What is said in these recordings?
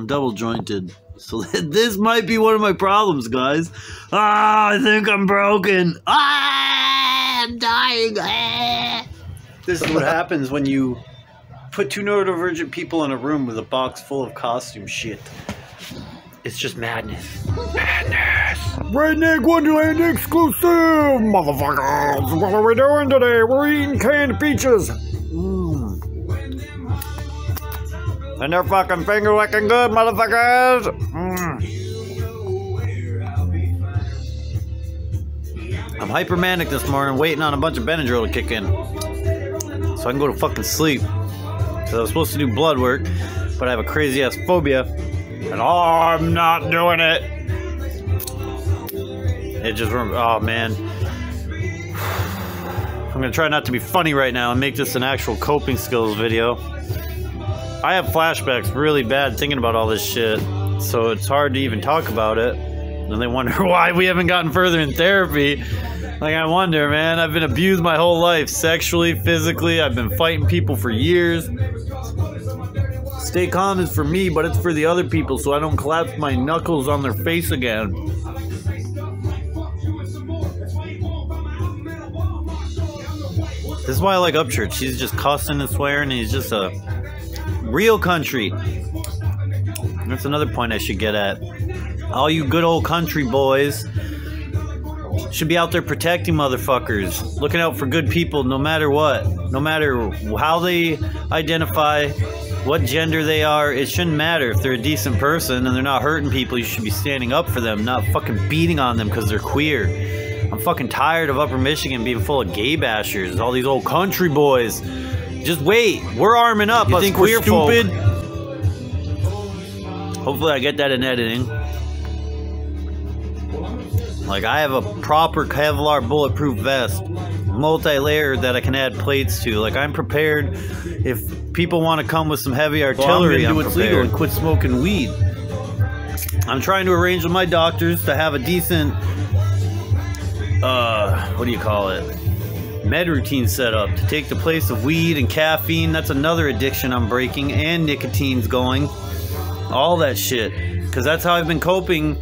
I'm double jointed. So this might be one of my problems, guys. Ah, I think I'm broken. Ah, I'm dying. Ah. This is what happens when you put two neurodivergent people in a room with a box full of costume shit. It's just madness. Madness. Redneck Wonderland exclusive, motherfuckers! What are we doing today? We're eating canned peaches. And they're fucking finger licking good, motherfuckers. Mmm. I'm hypermanic this morning, waiting on a bunch of Benadryl to kick in. So I can go to fucking sleep. Because I was supposed to do blood work, but I have a crazy ass phobia. And oh, I'm not doing it. It just, oh man. I'm gonna try not to be funny right now and make this an actual coping skills video. I have flashbacks really bad thinking about all this shit, so it's hard to even talk about it. And they wonder why we haven't gotten further in therapy. Like, I wonder, man. I've been abused my whole life, sexually, physically. I've been fighting people for years. Stay calm is for me, but it's for the other people so I don't collapse my knuckles on their face again. This is why I like Upchurch. He's just cussing and swearing, and he's just a real country. That's another point I should get at. All you good old country boys should be out there protecting motherfuckers, looking out for good people no matter what, no matter how they identify, what gender they are. It shouldn't matter if they're a decent person and they're not hurting people. You should be standing up for them, not fucking beating on them because they're queer. I'm fucking tired of Upper Michigan being full of gay bashers, all these old country boys. Just wait, we're arming up. You us think we're folk. stupid? Hopefully, I get that in editing. Like I have a proper Kevlar bulletproof vest, multi-layered that I can add plates to. Like I'm prepared if people want to come with some heavy artillery. gonna I'm do what's legal and quit smoking weed. I'm trying to arrange with my doctors to have a decent, uh, what do you call it? Med routine set up to take the place of weed and caffeine. That's another addiction I'm breaking, and nicotine's going. All that shit. Because that's how I've been coping.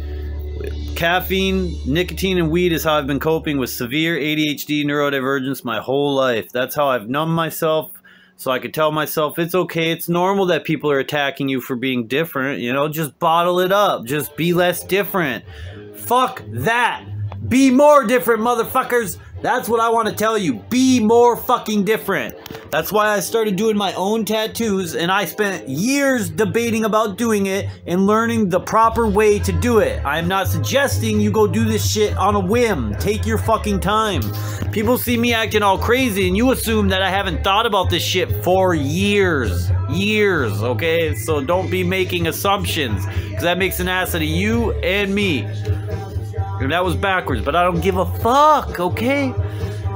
Caffeine, nicotine, and weed is how I've been coping with severe ADHD neurodivergence my whole life. That's how I've numbed myself so I could tell myself it's okay, it's normal that people are attacking you for being different, you know, just bottle it up, just be less different. Fuck that. Be more different, motherfuckers. That's what I want to tell you. Be more fucking different. That's why I started doing my own tattoos and I spent years debating about doing it and learning the proper way to do it. I'm not suggesting you go do this shit on a whim. Take your fucking time. People see me acting all crazy and you assume that I haven't thought about this shit for years. Years, okay? So don't be making assumptions because that makes an ass out of you and me. And that was backwards, but I don't give a fuck, okay?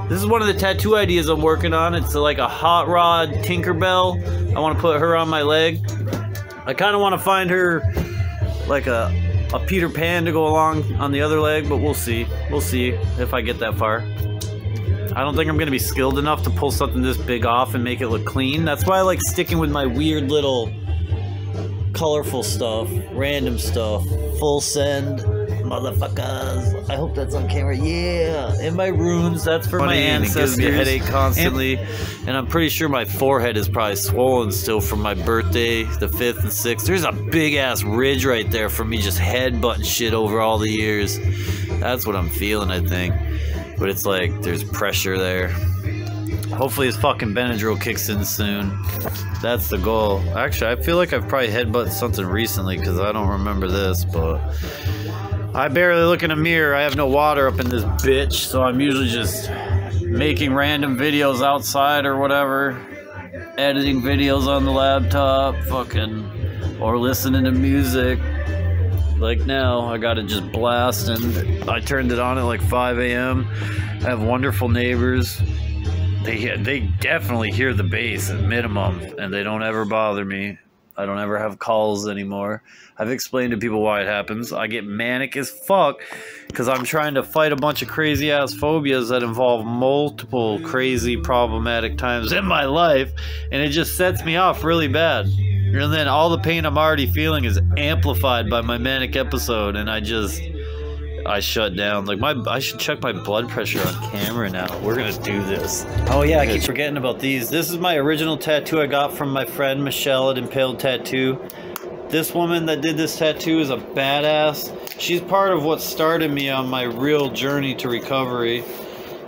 This is one of the tattoo ideas I'm working on. It's like a hot rod Tinkerbell. I want to put her on my leg. I kind of want to find her like a, a Peter Pan to go along on the other leg, but we'll see. We'll see if I get that far. I don't think I'm going to be skilled enough to pull something this big off and make it look clean. That's why I like sticking with my weird little colorful stuff, random stuff, full send, motherfuckers. I hope that's on camera. Yeah, in my runes. That's for my and it ancestors. gives me a headache constantly, and, I'm pretty sure my forehead is probably swollen still from my birthday, the fifth and sixth. There's a big ass ridge right there from me just headbutting shit over all the years. That's what I'm feeling, I think. But it's like there's pressure there. Hopefully his fucking Benadryl kicks in soon. That's the goal. Actually, I feel like I've probably headbutted something recently because I don't remember this, but I barely look in a mirror. I have no water up in this bitch, so I'm usually just making random videos outside or whatever, editing videos on the laptop, fucking, or listening to music. Like now, I got it just blasting. I turned it on at like 5 a.m. I have wonderful neighbors. They they definitely hear the bass at minimum, and they don't ever bother me. I don't ever have calls anymore. I've explained to people why it happens. I get manic as fuck because I'm trying to fight a bunch of crazy ass phobias that involve multiple crazy problematic times in my life, and it just sets me off really bad. And then all the pain I'm already feeling is amplified by my manic episode, and I just I shut down. Like my I should check my blood pressure on camera now. We're gonna do this. Oh yeah, I keep forgetting about these. This is my original tattoo I got from my friend Michelle at Impaled Tattoo. This woman that did this tattoo is a badass. She's part of what started me on my real journey to recovery.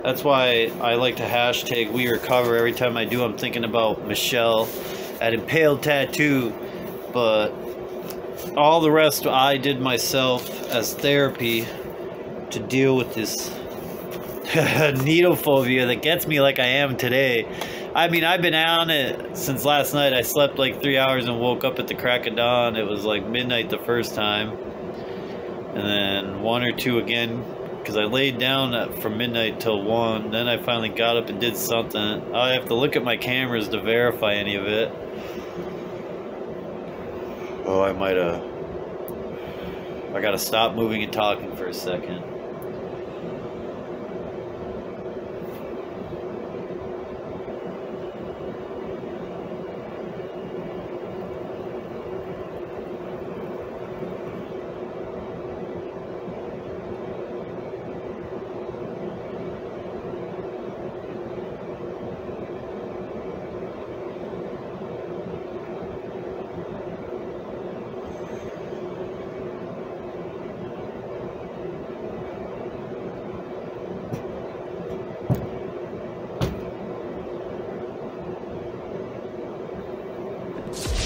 That's why I like to hashtag we recover every time I do. I'm thinking about Michelle at Impaled Tattoo, but all the rest I did myself as therapy to deal with this needle phobia that gets me like I am today. I mean, I've been on it since last night. I slept like three hours and woke up at the crack of dawn. It was like midnight the first time, and then one or two again because I laid down from midnight till 1. Then I finally got up and did something. I have to look at my cameras to verify any of it. Oh, I might have. I gotta stop moving and talking for a second.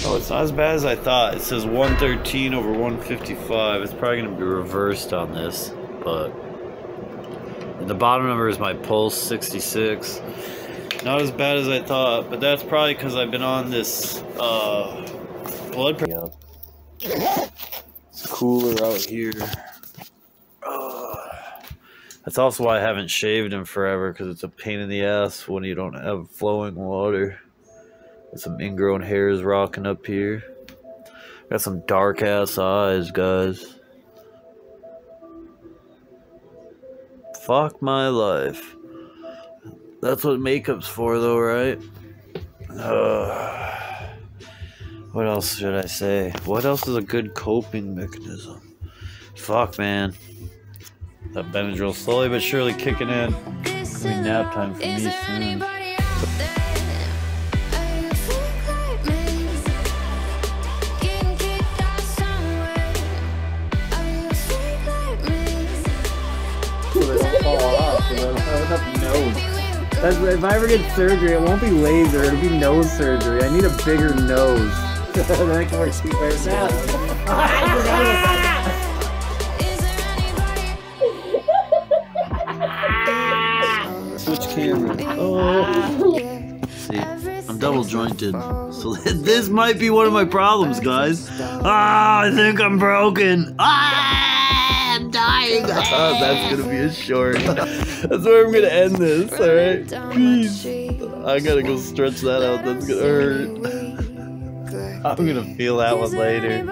Oh, it's not as bad as I thought. It says 113 over 155. It's probably going to be reversed on this, but the bottom number is my pulse 66. Not as bad as I thought, but that's probably because I've been on this uh, blood pressure. It's cooler out here. Uh, that's also why I haven't shaved in forever because it's a pain in the ass when you don't have flowing water. Some ingrown hairs rocking up here. Got some dark ass eyes, guys. Fuck my life. That's what makeup's for, though, right? Uh, what else should I say? What else is a good coping mechanism? Fuck, man. That Benadryl slowly but surely kicking in. It's gonna be nap time for me soon. That's, if I ever get surgery, it won't be laser, it'll be nose surgery. I need a bigger nose. then I can work cheap Switch camera. Oh. See, I'm double jointed. So this might be one of my problems, guys. Ah, I think I'm broken. Ah, I'm dying. That's gonna be a short. That's where I'm gonna end this. All right, peace. I gotta go stretch that out. That's gonna hurt. I'm gonna feel that one later.